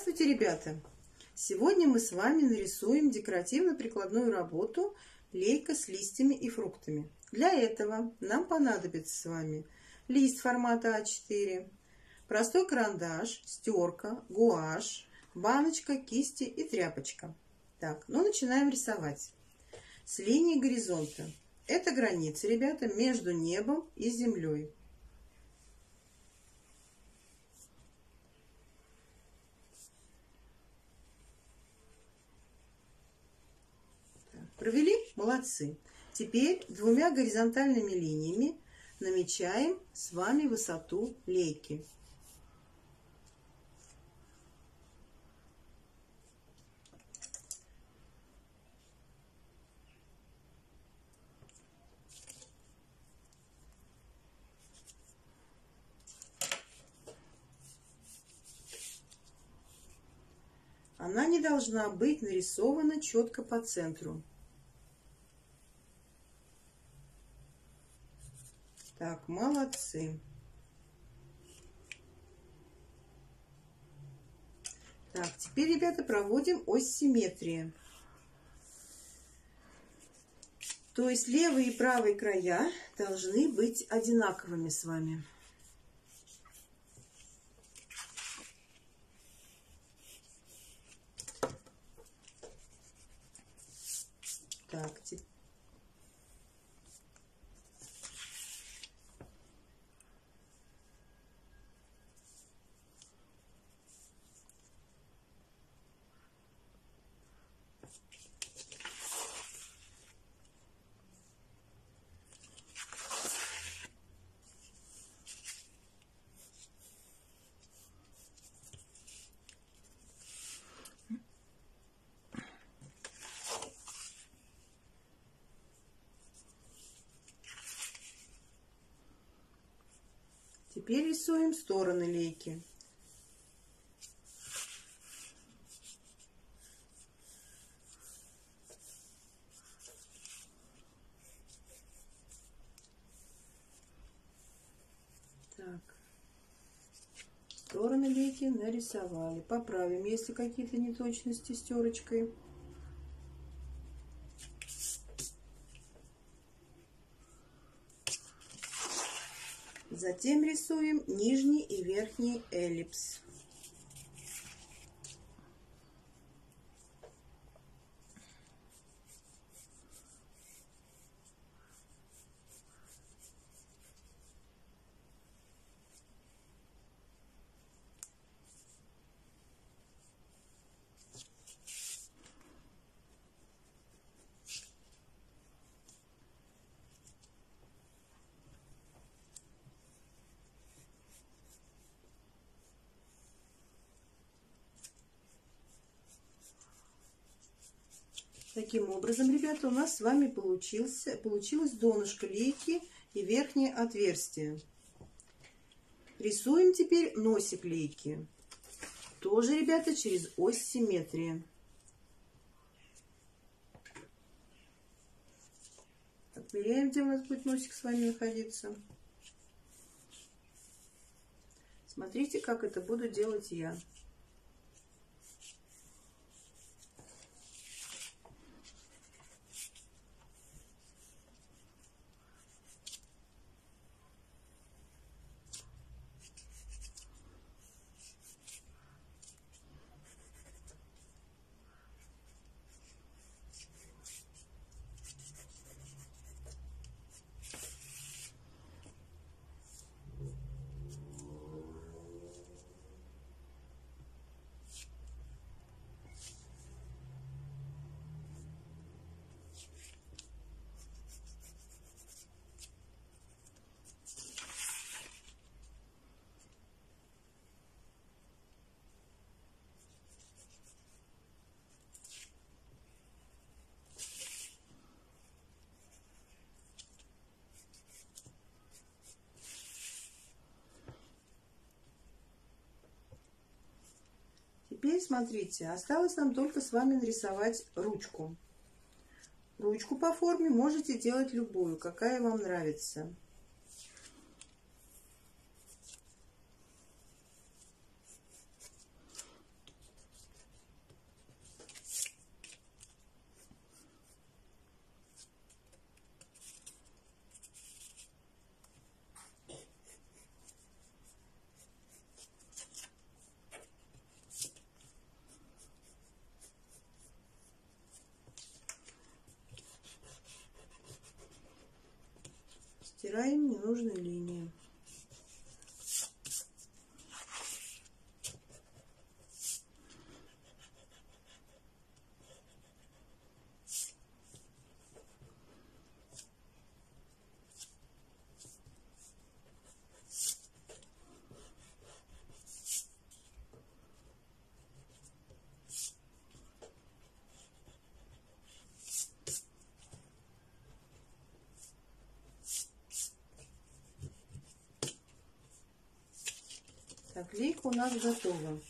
Здравствуйте, ребята! Сегодня мы с вами нарисуем декоративно-прикладную работу лейка с листьями и фруктами. Для этого нам понадобится с вами лист формата А4, простой карандаш, стерка, гуашь, баночка, кисти и тряпочка. Так, ну начинаем рисовать. С линии горизонта. Это граница, ребята, между небом и землей. Провели? Молодцы. Теперь двумя горизонтальными линиями намечаем с вами высоту лейки. Она не должна быть нарисована четко по центру. Так, молодцы. Так, теперь, ребята, проводим ось симметрии. То есть левые и правые края должны быть одинаковыми с вами. Так, теперь Теперь стороны лейки. Так. Стороны лейки нарисовали. Поправим, если какие-то неточности стерочкой. Затем рисуем нижний и верхний эллипс. Таким образом, ребята, у нас с вами получился, получилось донышко лейки и верхнее отверстие. Рисуем теперь носик лейки. Тоже, ребята, через ось симметрии. Отмеряем, где у нас будет носик с вами находиться. Смотрите, как это буду делать я. Теперь смотрите, осталось нам только с вами нарисовать ручку. Ручку по форме можете делать любую, какая вам нравится. стираем ненужные линии. Так, лейка у нас готова.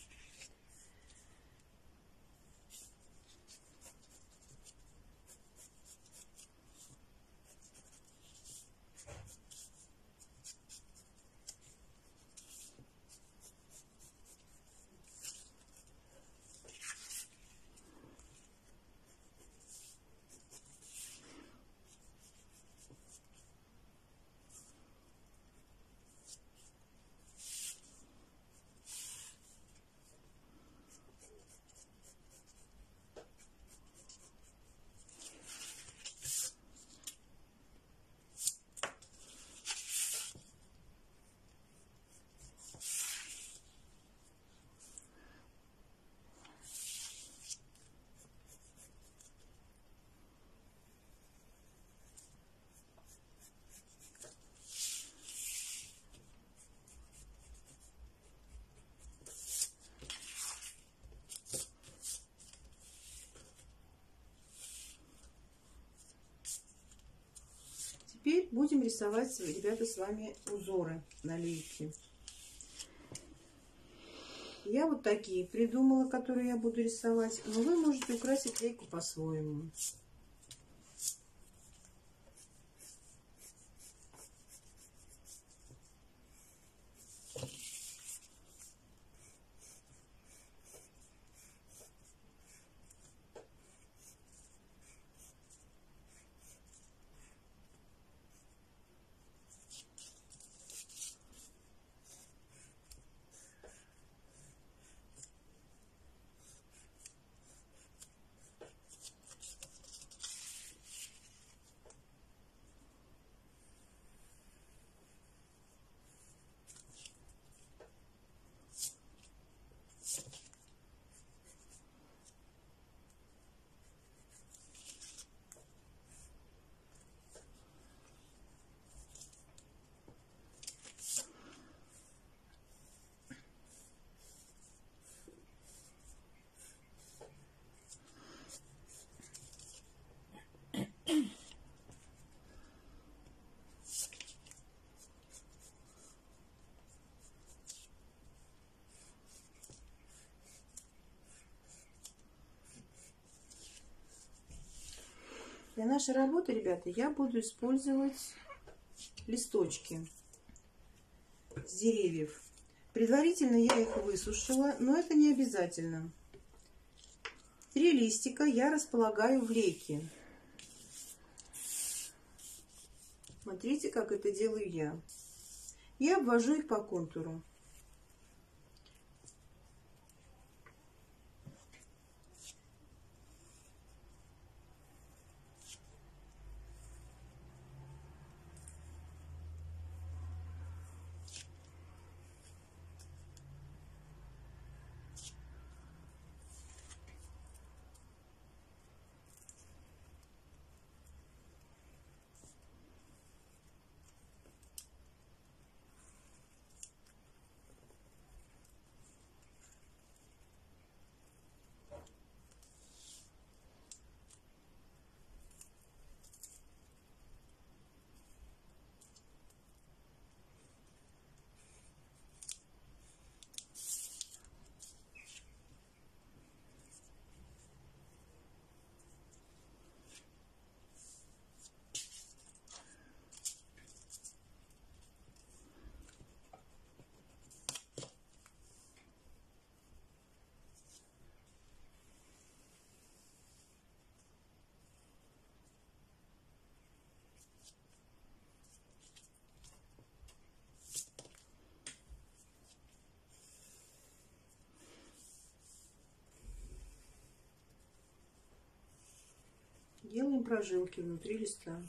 Теперь будем рисовать, ребята, с вами узоры на лейке. Я вот такие придумала, которые я буду рисовать, но вы можете украсить лейку по-своему. Для нашей работы, ребята, я буду использовать листочки с деревьев. Предварительно я их высушила, но это не обязательно. Три листика я располагаю в лейке. Смотрите, как это делаю я. И обвожу их по контуру. Делаем прожилки внутри листа.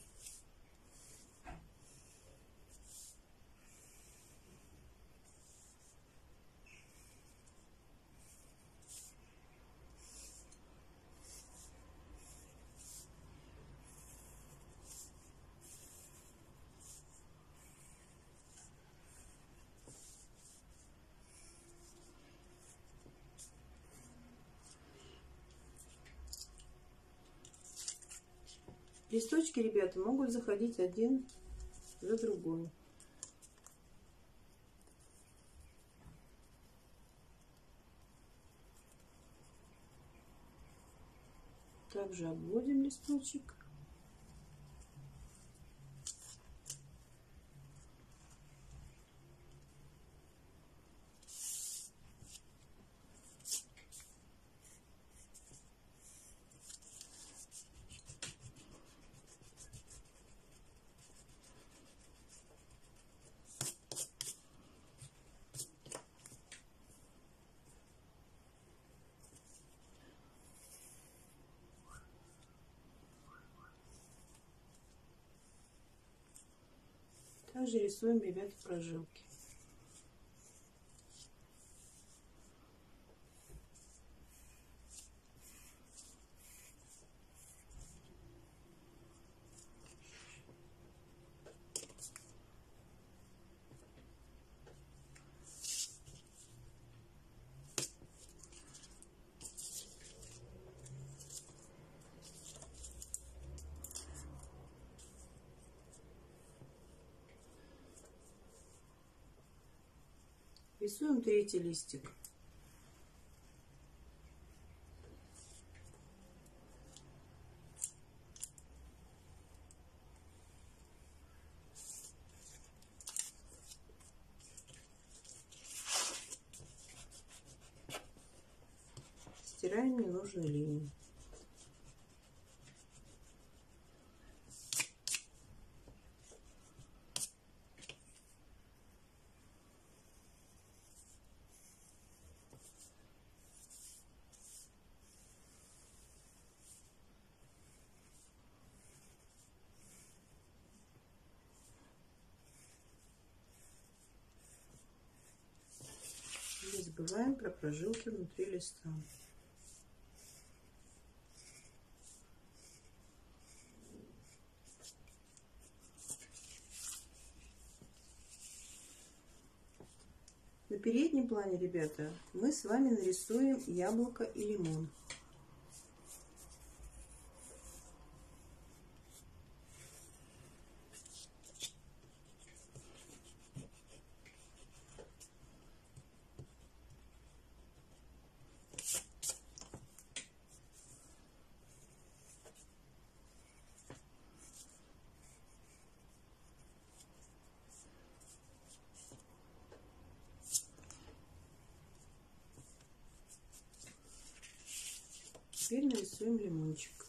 Листочки, ребята, могут заходить один за другой. Также обводим листочек. Также рисуем, ребята, прожилки. Рисуем третий листик. Стираем ненужную линию. Не забываем про прожилки внутри листа. На переднем плане, ребята, мы с вами нарисуем яблоко и лимон. Теперь нарисуем лимончик.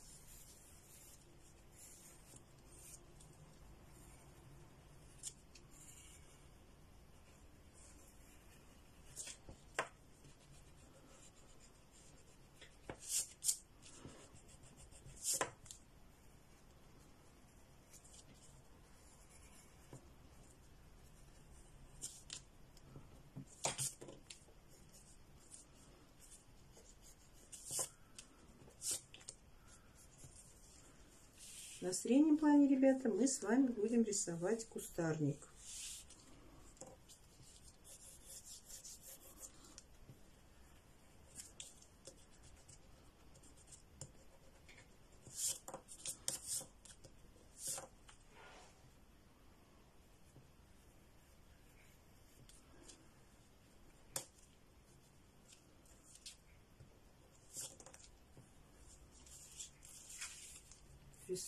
На среднем плане, ребята, мы с вами будем рисовать кустарник.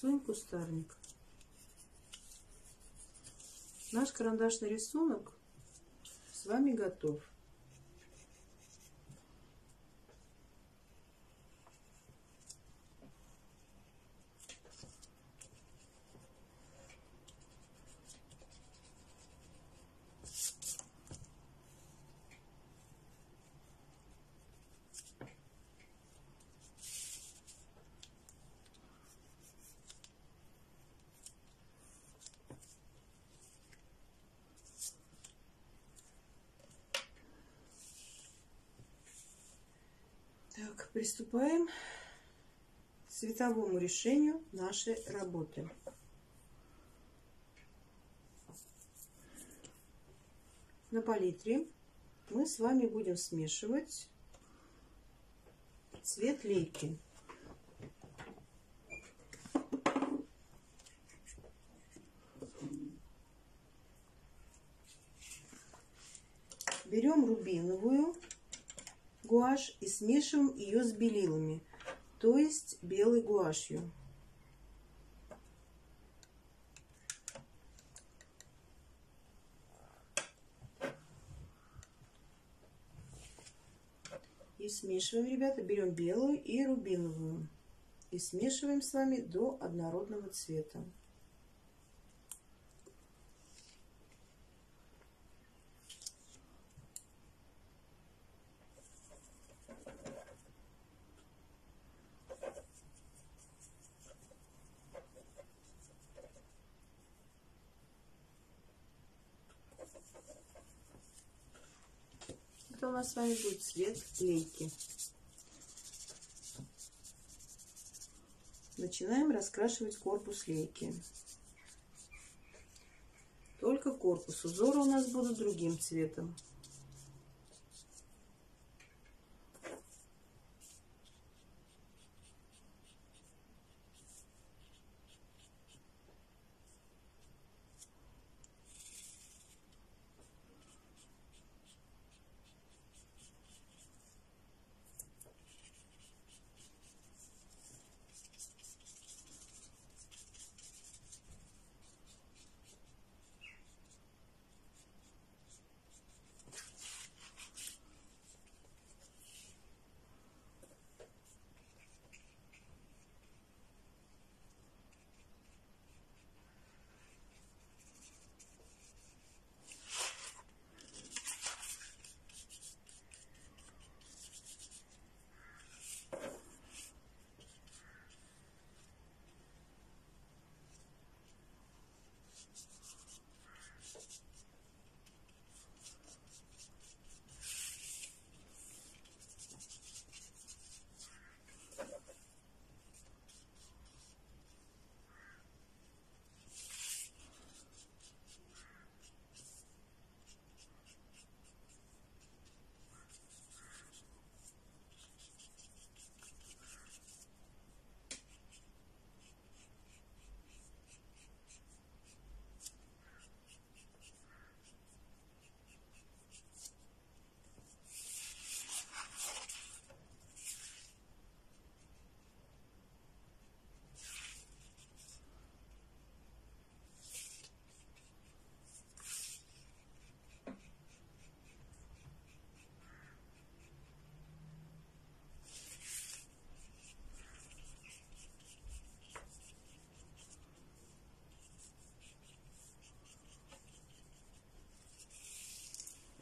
Рисуем кустарник. Наш карандашный рисунок с вами готов. Так, приступаем к цветовому решению нашей работы. На палитре мы с вами будем смешивать цвет лейки. Гуашь и смешиваем ее с белилами, то есть белой гуашью. И смешиваем, ребята, берем белую и рубиновую. И смешиваем с вами до однородного цвета. Это у нас с вами будет цвет лейки. Начинаем раскрашивать корпус лейки. Только корпус. Узоры у нас будут другим цветом.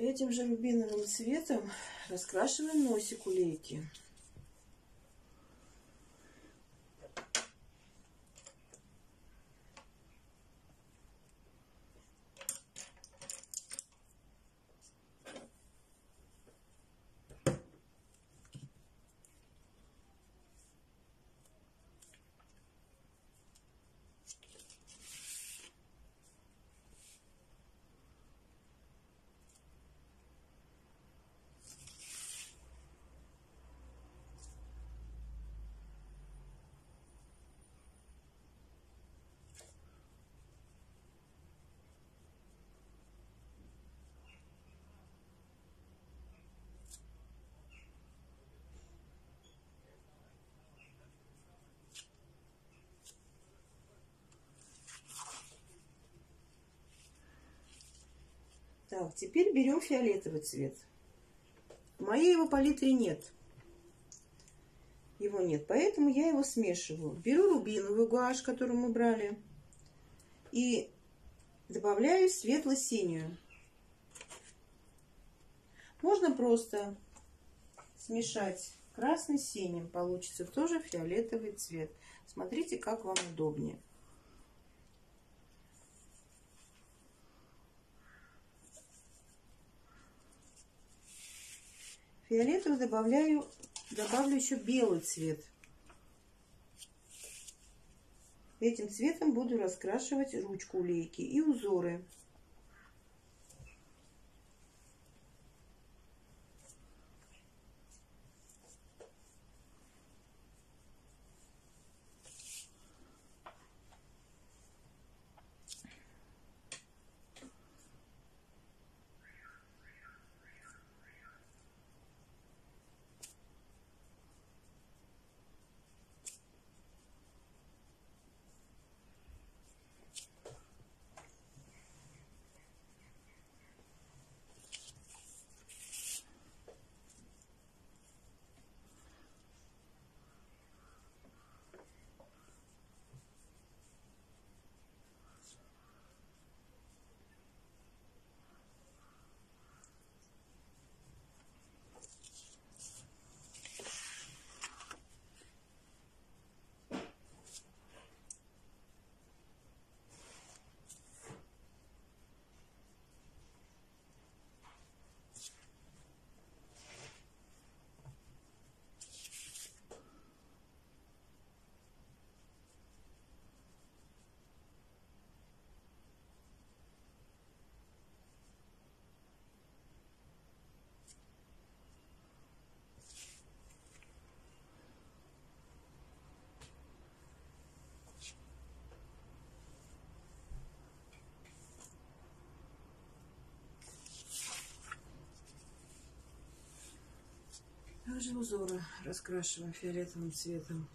Этим же рубиновым цветом раскрашиваем носик у Так, теперь берем фиолетовый цвет. В моей его палитре нет. Его нет, поэтому я его смешиваю. Беру рубиновую гуашь, которую мы брали, и добавляю светло-синюю. Можно просто смешать красный с синим. Получится тоже фиолетовый цвет. Смотрите, как вам удобнее. Фиолетовый добавляю, добавлю еще белый цвет. Этим цветом буду раскрашивать ручку лейки и узоры. Также узоры раскрашиваем фиолетовым цветом.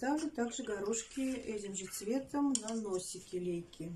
Ставлю также горошки этим же цветом на носики лейки.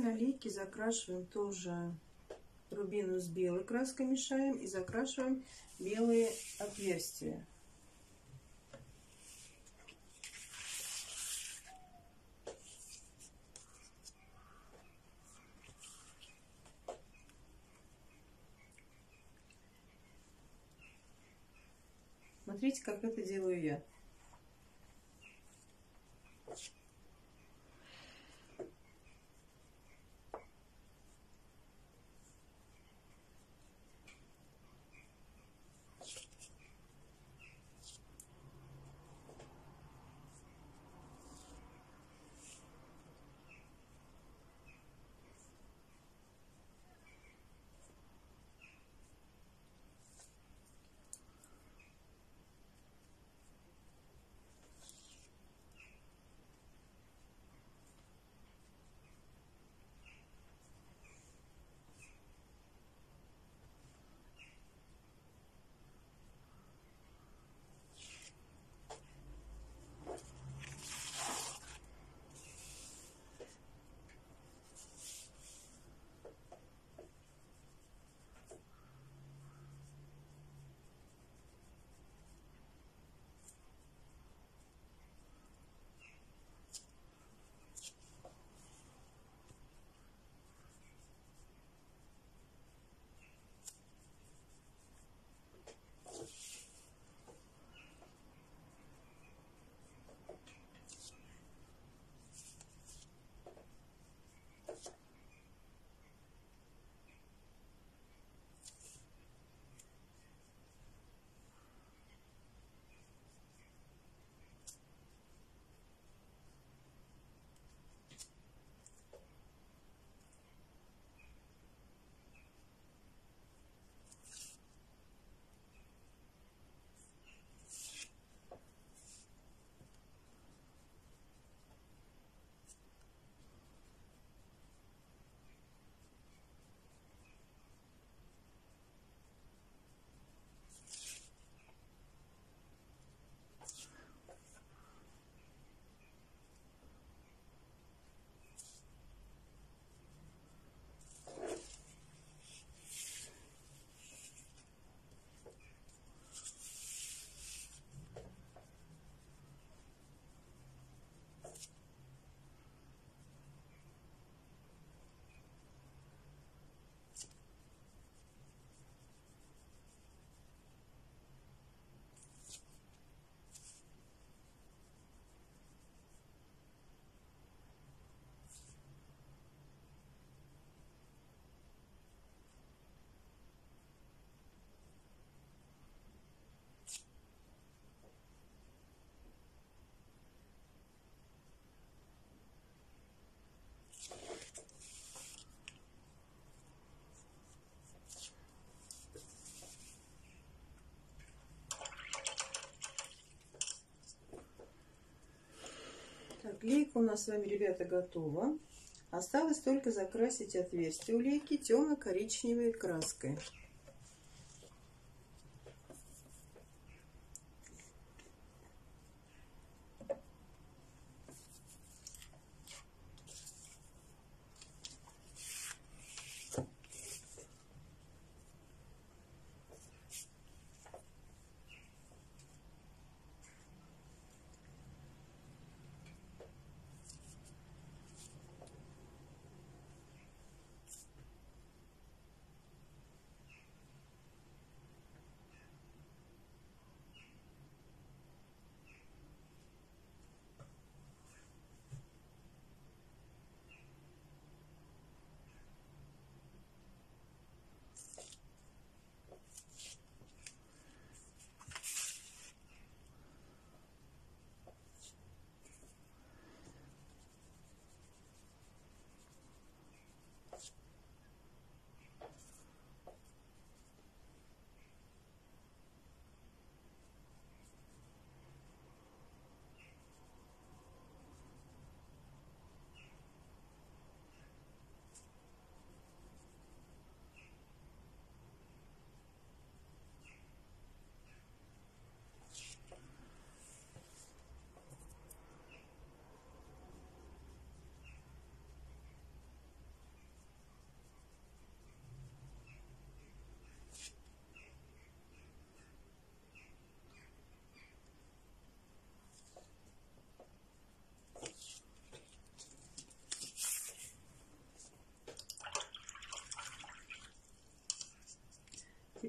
Теперь на лейке закрашиваем тоже рубину с белой краской мешаем и закрашиваем белые отверстия. Смотрите, как это делаю я. Так, лейка у нас с вами, ребята, готова. Осталось только закрасить отверстие у лейки темно-коричневой краской.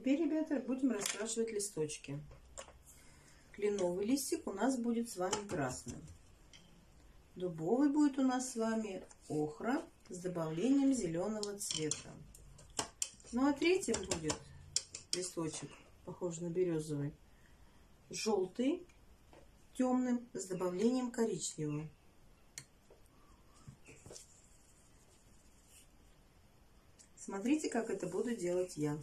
Теперь, ребята, будем раскрашивать листочки. Кленовый листик у нас будет с вами красным. Дубовый будет у нас с вами охра с добавлением зеленого цвета. Ну а третьим будет листочек, похожий на березовый, желтый, темным с добавлением коричневого. Смотрите, как это буду делать я.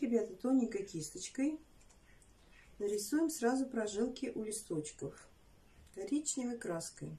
Ребята, тоненькой кисточкой нарисуем сразу прожилки у листочков коричневой краской.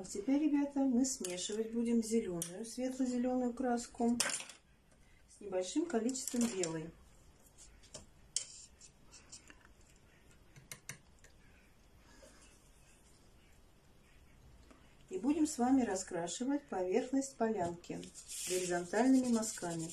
Так, теперь, ребята, мы смешивать будем зеленую, светло-зеленую краску с небольшим количеством белой. И будем с вами раскрашивать поверхность полянки горизонтальными мазками.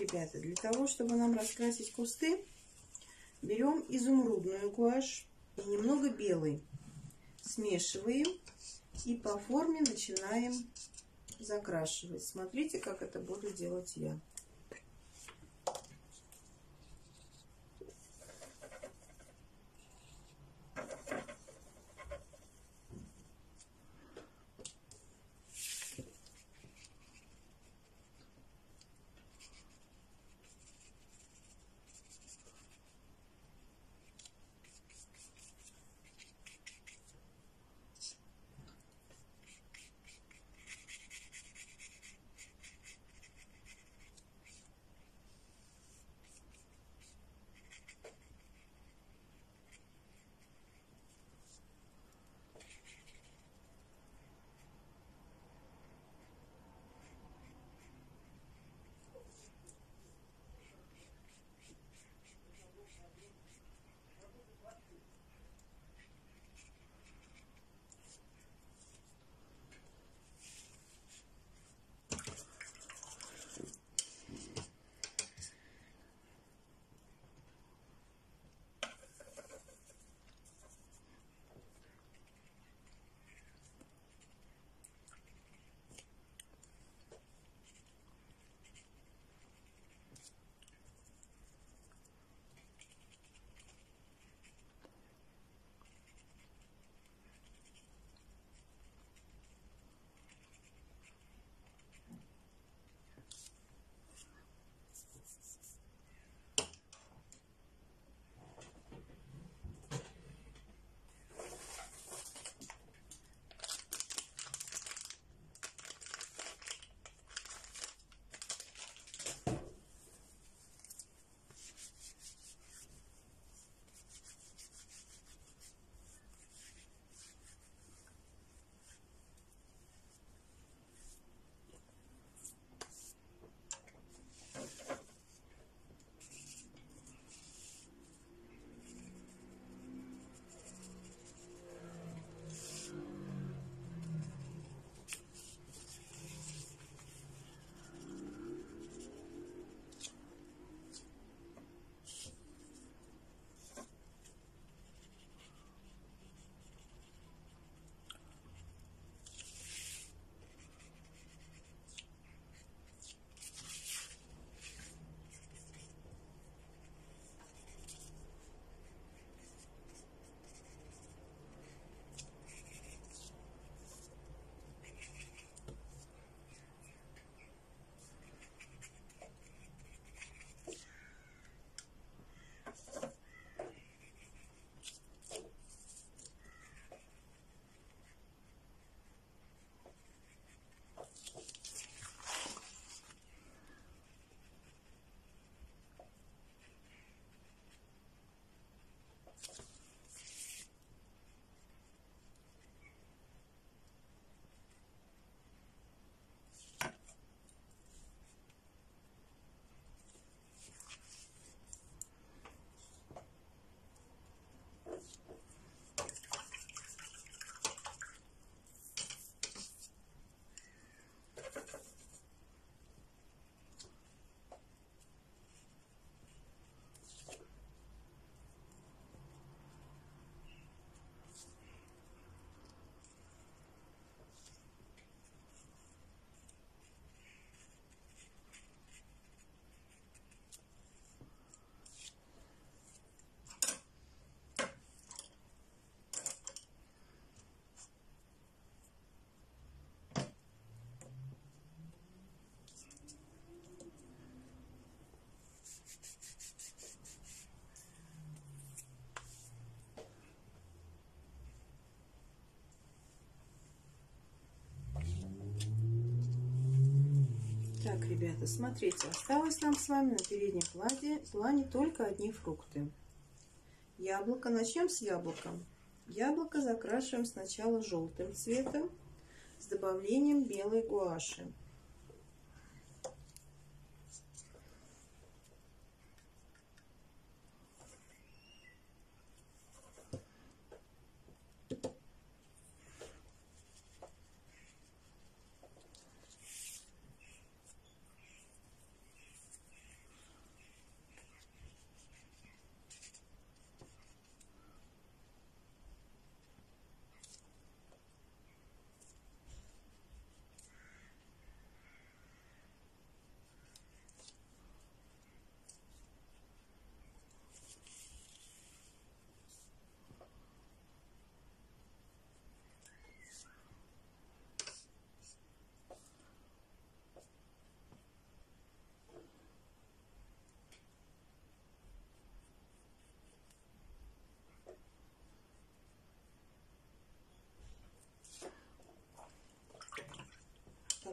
Ребята, для того, чтобы нам раскрасить кусты, берем изумрудную гуашь и немного белый. Смешиваем и по форме начинаем закрашивать. Смотрите, как это буду делать я. Ребята, смотрите, осталось нам с вами на переднем плане, плане только одни фрукты. Яблоко. Начнем с яблока. Яблоко закрашиваем сначала желтым цветом с добавлением белой гуаши.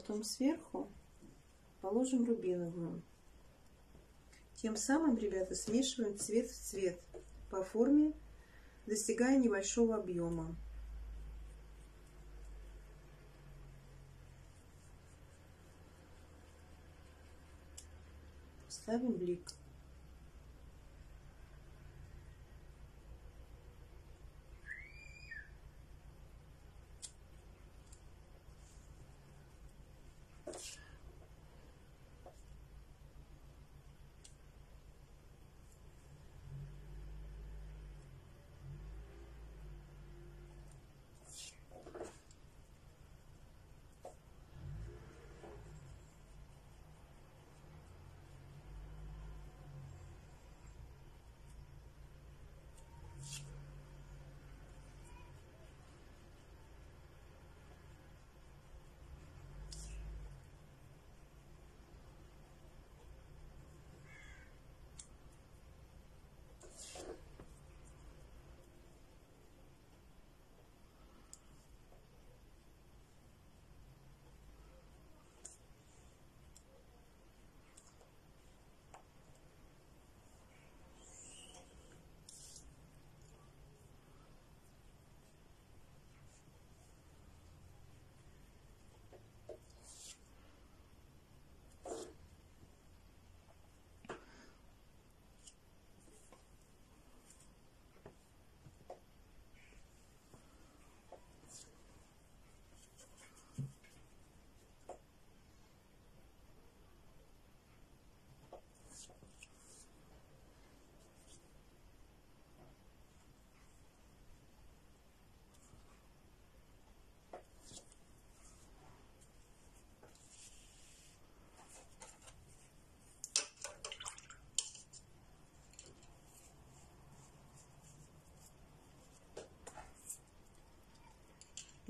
Потом сверху положим рубиновую. Тем самым, ребята, смешиваем цвет в цвет по форме, достигая небольшого объема. Ставим блик.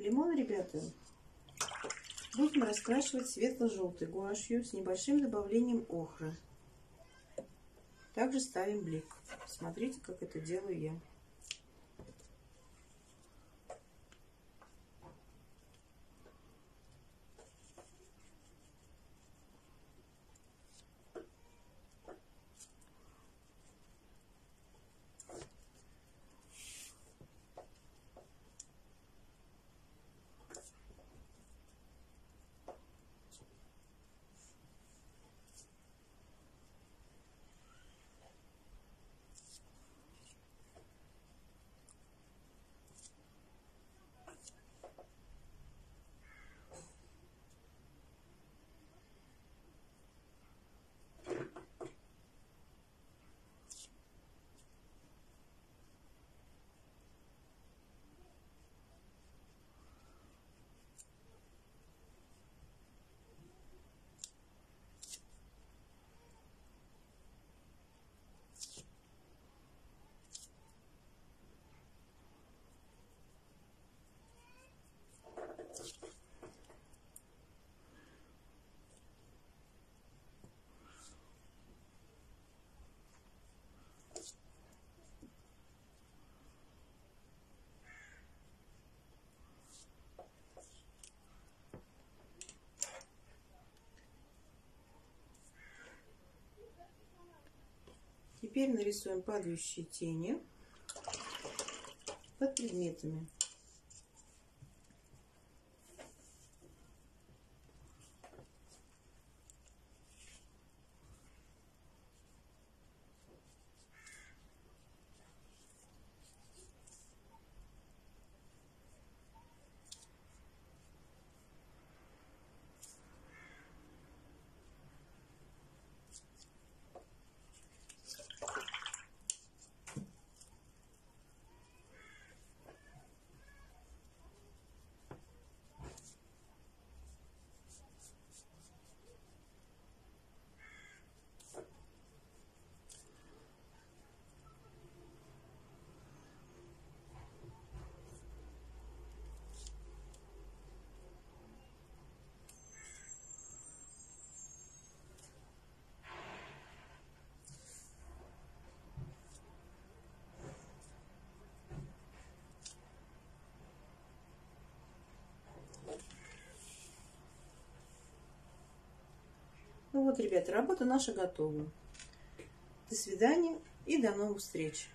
Лимон, ребята, будем раскрашивать светло-желтой гуашью с небольшим добавлением охры. Также ставим блик. Смотрите, как это делаю я. Теперь нарисуем падающие тени под предметами. Вот, ребята, работа наша готова. До свидания и до новых встреч.